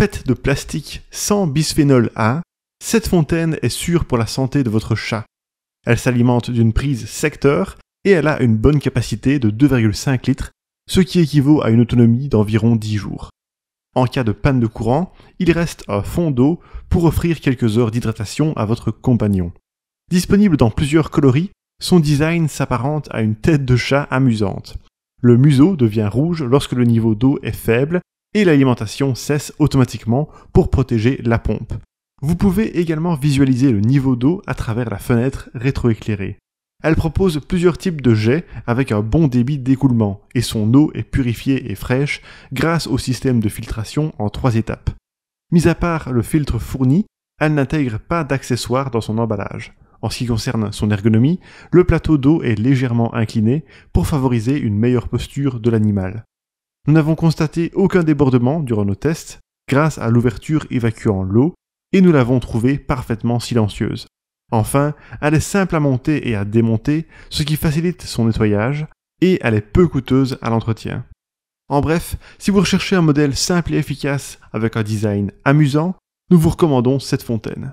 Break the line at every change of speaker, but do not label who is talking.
Faite de plastique sans bisphénol A, cette fontaine est sûre pour la santé de votre chat. Elle s'alimente d'une prise secteur et elle a une bonne capacité de 2,5 litres, ce qui équivaut à une autonomie d'environ 10 jours. En cas de panne de courant, il reste un fond d'eau pour offrir quelques heures d'hydratation à votre compagnon. Disponible dans plusieurs coloris, son design s'apparente à une tête de chat amusante. Le museau devient rouge lorsque le niveau d'eau est faible et l'alimentation cesse automatiquement pour protéger la pompe. Vous pouvez également visualiser le niveau d'eau à travers la fenêtre rétroéclairée. Elle propose plusieurs types de jets avec un bon débit d'écoulement et son eau est purifiée et fraîche grâce au système de filtration en trois étapes. Mis à part le filtre fourni, elle n'intègre pas d'accessoires dans son emballage. En ce qui concerne son ergonomie, le plateau d'eau est légèrement incliné pour favoriser une meilleure posture de l'animal. Nous n'avons constaté aucun débordement durant nos tests grâce à l'ouverture évacuant l'eau et nous l'avons trouvée parfaitement silencieuse. Enfin, elle est simple à monter et à démonter, ce qui facilite son nettoyage, et elle est peu coûteuse à l'entretien. En bref, si vous recherchez un modèle simple et efficace avec un design amusant, nous vous recommandons cette fontaine.